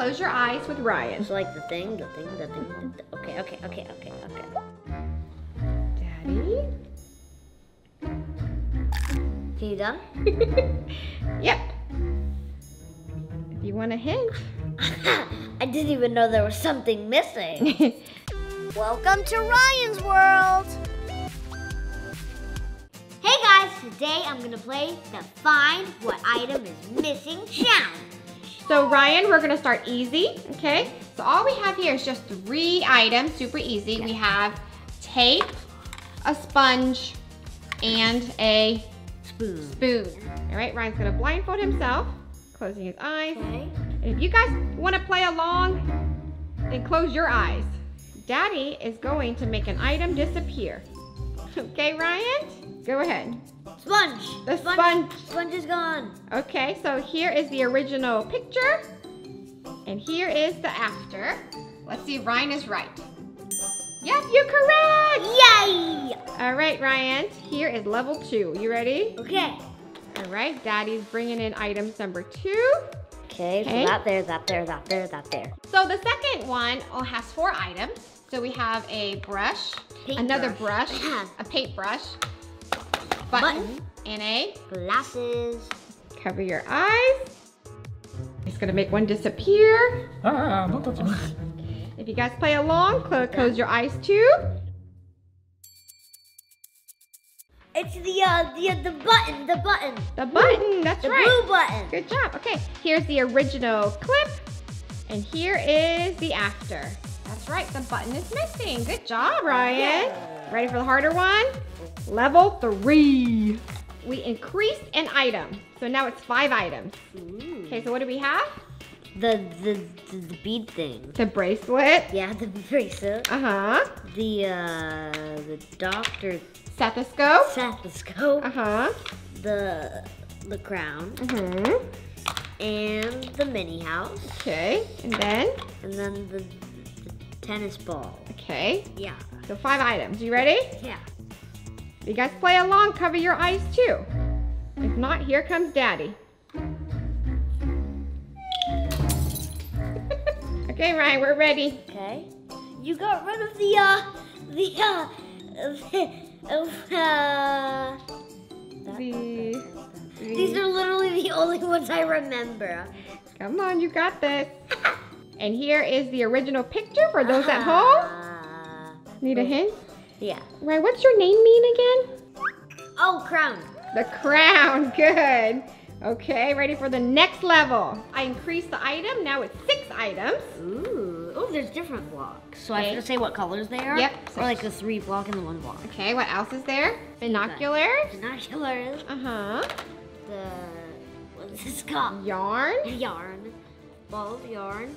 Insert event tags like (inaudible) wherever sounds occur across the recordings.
Close your eyes with Ryan. It's like the thing, the thing, the thing. The th- okay, okay, okay, okay, okay. Daddy. Can you done? (laughs) Yep. If you want a hint. (laughs) I didn't even know there was something missing. (laughs) Welcome to Ryan's World. Hey guys, today I'm gonna play the Find What Item is Missing challenge. So Ryan, we're gonna start easy, okay? So all we have here is just three items, super easy. We have tape, a sponge, and a Spoon. spoon. All right, Ryan's gonna blindfold himself, closing his eyes. Okay. And if you guys wanna play along, then close your eyes. Daddy is going to make an item disappear. (laughs) Okay, Ryan? Go ahead. Sponge. The sponge. Sponge is gone. Okay, so here is the original picture, and here is the after. Let's see if Ryan is right. Yes, you're correct! Yay! All right, Ryan, here is level two. You ready? Okay. All right, Daddy's bringing in items number two. Okay, so Okay. that there, that there, that there, that there. So the second one oh, has four items. So we have a brush, Paint another brush. brush, a paintbrush, button, Button. and a Glasses. cover your eyes. He's gonna make one disappear. Ah, don't touch me. If you guys play along, close, close your eyes too. It's the uh the the button, the button, The button, that's the right. The blue button. Good job. Okay, here's the original clip, and here is the after. That's right, the button is missing. Good job, Ryan. Yeah. Ready for the harder one? Level three. We increased an item, so now it's five items. Okay, so what do we have? The, the the the bead thing. The bracelet. Yeah, the bracelet. Uh-huh. The uh the doctor Stethoscope. stethoscope. Uh-huh. The the crown Mm-hmm. and the mini house Okay, and then, and then the, the tennis ball. okay, Yeah. so five items. You ready? Yeah. You guys play along, cover your eyes too. If not, here comes daddy. (laughs) okay, Ryan, we're ready. Okay. You got rid of the uh the uh (laughs) of uh The, These are literally the only ones I remember. come on, you got this. And here is the original picture for those at home. Uh, (laughs) Need a hint? Yeah. Right, what's your name mean again? Oh, crown. The crown, (laughs) good. Okay, ready for the next level. I increased the item, now it's six items. Ooh. Oh, there's different blocks. So I Okay. have to say what colors they are? Yep. Or like the three block and the one block. Okay, what else is there? Binoculars. Binoculars. Uh-huh. The what's this called? Yarn. Yarn. Ball of yarn.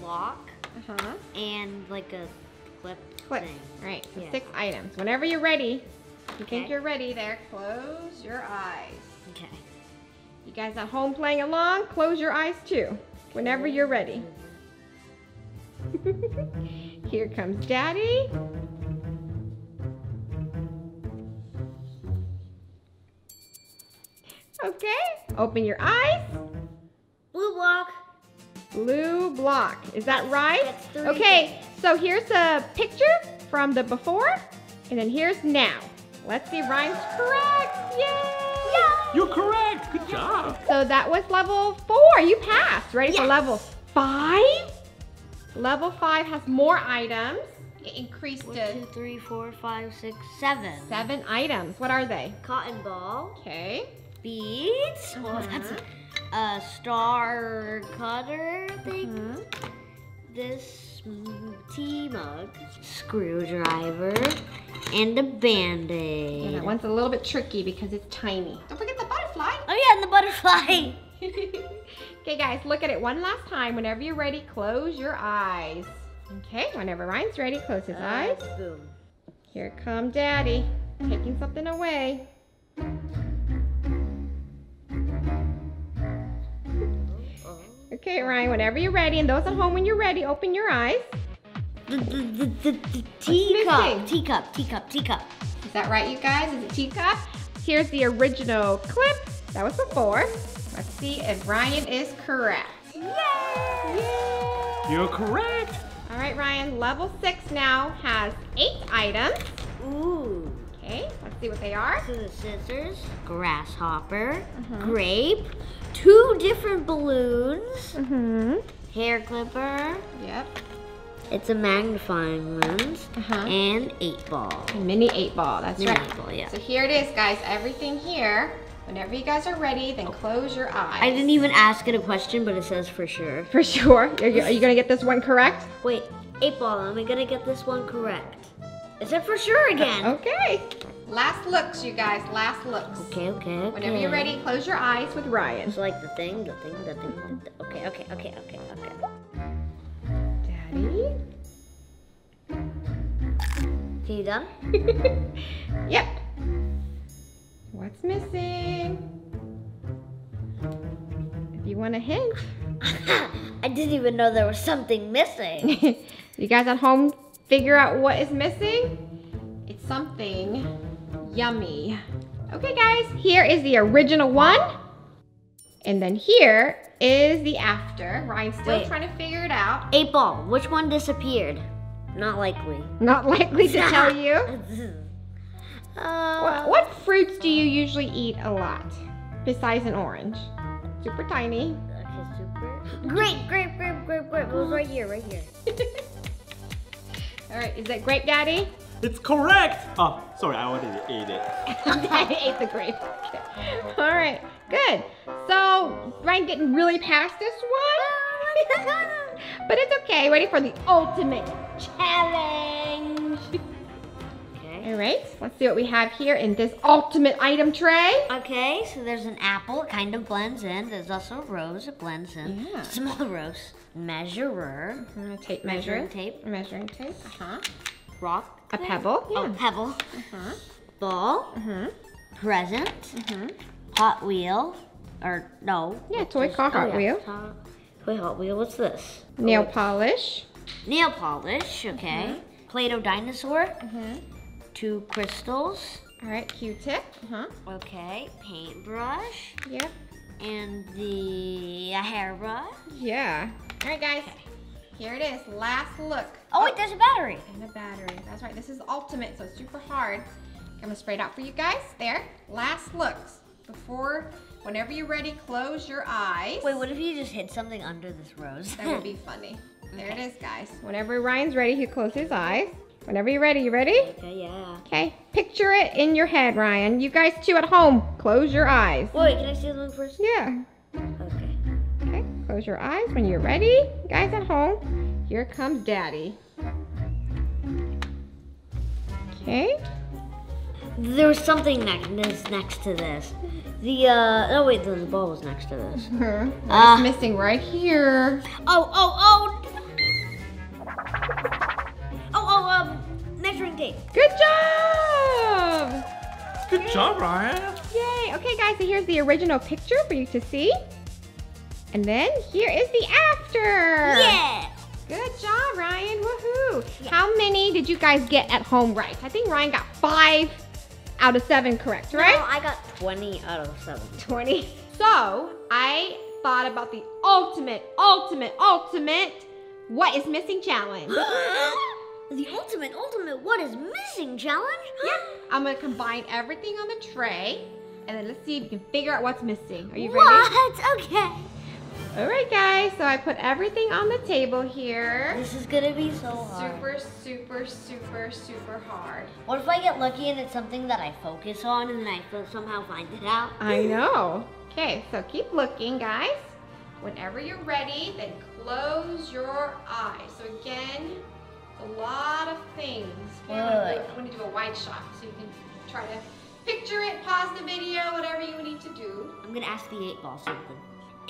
Block. Uh-huh. And like a thing. Right, so Yeah. six items. Whenever you're ready, you think you're ready there, close your eyes. Okay. You guys at home playing along, close your eyes too. Whenever you're ready. (laughs) Here comes Daddy. Okay, open your eyes. Blue block. Blue block. Is that right? that's three Okay, so here's a picture from the before, and then here's now. Let's see if Ryan's correct. Yay! You're correct. Good job. So that was level four. You passed. Ready for level five? Level five has more items. It increased One, to two, three, four, five, six, seven. seven items. What are they? Cotton ball. Okay. Beads. Well, Uh-huh. A star cutter thing. Mhm. This mm, tea mug. Screwdriver. And a And band-aid. that one's a little bit tricky because it's tiny. Don't forget the butterfly. Oh yeah, and the butterfly. (laughs) okay, guys, look at it one last time. Whenever you're ready, close your eyes. Okay, whenever Ryan's ready, close his eyes. Uh, boom. Here come Daddy, taking something away. Okay, Ryan, whenever you're ready, and those at home, when you're ready, open your eyes. The, the, the, the, the teacup. Teacup, teacup, teacup. Is that right, you guys? Is it teacup? Here's the original clip. That was before. Let's see if Ryan is correct. Yay! Yay! You're correct. All right, Ryan, level six now has eight items. Ooh. Okay, let's see what they are. So the scissors, grasshopper, Mhm. grape, two different balloons, Mm-hmm. hair clipper. Yep. It's a magnifying lens Uh-huh. and eight ball. A mini eight ball, that's Mini right. eight ball, yeah. So here it is, guys. Everything here. Whenever you guys are ready, then close your eyes. I didn't even ask it a question, but it says for sure. (laughs) For sure. Are you, are you gonna get this one correct? Wait, eight ball. Am I gonna get this one correct? Is it for sure again? Okay. Last looks, you guys. Last looks. Okay, okay, okay. Whenever you're ready, close your eyes with Ryan. It's like the thing, the thing, the thing. The th- okay, okay, okay, okay, okay. Daddy. Okay, you done? (laughs) Yep. What's missing? If you want a hint. (laughs) I didn't even know there was something missing. (laughs) you guys at home figure out what is missing? It's something yummy. Okay guys, here is the original one. And then here is the after. Ryan's still Wait. trying to figure it out. Eight ball. Which one disappeared? Not likely. Not likely to tell (laughs) you. Uh, What, what fruits do you usually eat a lot? Besides an orange. Super tiny. Okay, super. Grape, grape, grape, grape, grape. It was right here, right here. (laughs) All right, is that grape daddy? It's correct. Oh, sorry, I already ate it. I (laughs) ate the grape. Okay. All right, good. So Ryan getting really past this one, (laughs) but it's okay. Ready for the ultimate challenge? Okay. All right, let's see what we have here in this ultimate item tray. Okay, so there's an apple. It kind of blends in. There's also a rose. It blends in. Yeah. Small (laughs) rose. Measurer. Uh, tape Measuring tape. Measuring tape. Uh huh. Rock. A pebble. Oh, Yeah. pebble. Uh huh. Ball. Uh huh. Present. Uh huh. Hot wheel. Or no. Yeah, toy car Oh, Hot yeah, Wheel. Hot- Toy Hot Wheel. What's this? Nail Oh, polish. Nail polish. Okay. Play-Doh dinosaur. Uh huh. Two crystals. All right, Q-tip. Uh huh. Okay. Paintbrush. Yep. And the hairbrush. Yeah. All right, guys. Here it is. Last look. Oh wait, there's a battery. And a battery. That's right. This is ultimate, so it's super hard. I'm gonna spray it out for you guys. There. Last looks. Before, whenever you're ready, close your eyes. Wait, what if you just hit something under this rose? That would be (laughs) funny. There it is, guys. Whenever Ryan's ready, he closes his eyes. Whenever you're ready, you ready? okay, yeah. Okay. Picture it in your head, Ryan. You guys too at home, close your eyes. Wait, can I see something first? Yeah. Okay. Okay. Close your eyes when you're ready. Guys at home, here comes Daddy. Okay. There was something next next to this. The uh oh wait, the, the ball was next to this. (laughs) What Ah. is missing right here? Oh oh oh Oh oh um measuring tape. Good job! Good job, Ryan. Yay! Okay, guys, so here's the original picture for you to see. And then here is the after. Yeah! Good job, Ryan. Woohoo! How many did you guys get at home right? I think Ryan got five out of seven correct, right? No, I got 20 out of 7. 20. So, I thought about the ultimate, ultimate, ultimate what is missing challenge. (gasps) the ultimate, ultimate what is missing challenge? (gasps) Yeah, I'm gonna combine everything on the tray and then let's see if you can figure out what's missing. Are you ready? What? Okay. All right, guys, so I put everything on the table here. This is gonna be so hard. Super, super, super, super hard. What if I get lucky and it's something that I focus on and I somehow find it out? I know. Okay, so keep looking, guys. Whenever you're ready, then close your eyes. So again, a lot of things. Okay, I'm gonna do- I'm gonna do a wide shot so you can try to picture it, pause the video, whatever you need to do. I'm gonna ask the eight ball something.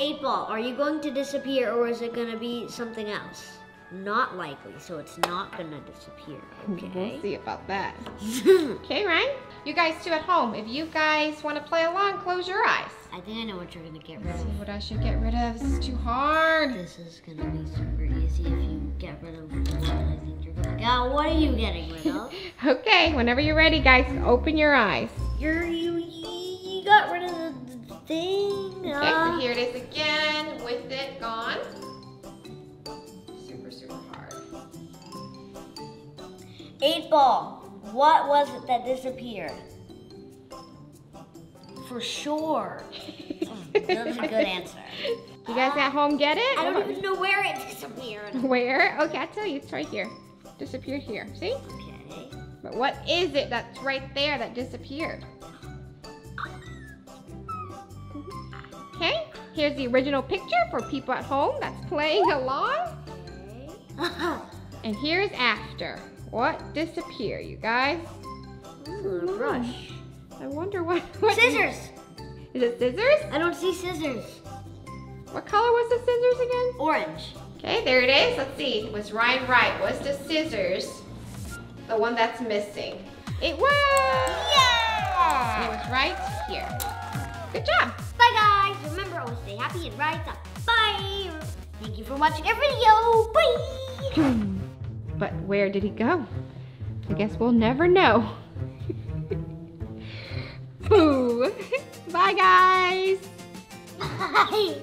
Eight ball, are you going to disappear or is it gonna be something else? Not likely, so it's not gonna disappear. (laughs) Okay. We'll see about that. (laughs) Okay, Ryan? You guys too at home, if you guys want to play along, close your eyes. I think I know what you're gonna get rid Let's see of. what I should get rid of. This is too hard. This is gonna be super easy if you get rid of what I think you're gonna get. What are you getting rid of? (laughs) Okay, whenever you're ready, guys, open your eyes. You're you you got rid of. Okay, here it is again with it gone. Super, super hard. Eight ball. What was it that disappeared? For sure. that was a good answer. (laughs) You guys at home get it? I don't even know where it disappeared. Where? Okay, I'll tell you. It's right here. Disappeared here. See? Okay. But what is it that's right there that disappeared? Here's the original picture for people at home that's playing along. And here's after. What disappear, you guys? Ooh, a brush. I wonder what. what Scissors. Is it scissors? I don't see scissors. What color was the scissors again? Orange. Okay, there it is. Let's see. Was Ryan right? Was the scissors the one that's missing? It was. Yeah! Happy and rise up. Bye. Thank you for watching our video. Bye. Hmm. But where did he go? I guess we'll never know. (laughs) Boo. (laughs) Bye, guys. Bye.